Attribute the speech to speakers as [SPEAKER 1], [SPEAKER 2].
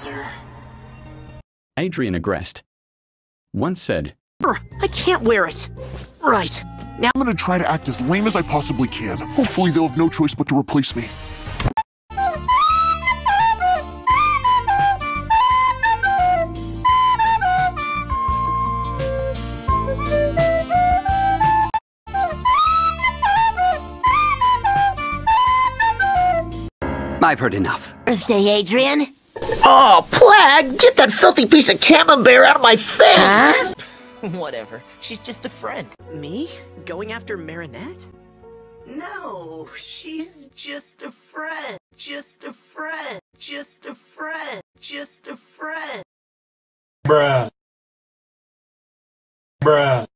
[SPEAKER 1] Mother.
[SPEAKER 2] Adrien Agreste. Once said,
[SPEAKER 1] I can't wear it. Right. Now
[SPEAKER 3] I'm gonna try to act as lame as I possibly can. Hopefully they'll have no choice but to replace me.
[SPEAKER 4] I've heard enough.
[SPEAKER 5] Birthday, Adrian?
[SPEAKER 1] Oh, Plagg, Get that filthy piece of camembert out of my face!
[SPEAKER 6] Whatever. She's just a friend.
[SPEAKER 1] Me? Going after Marinette? No, she's just a friend. Just a friend. Just a friend. Just a friend.
[SPEAKER 7] Bruh. Bruh.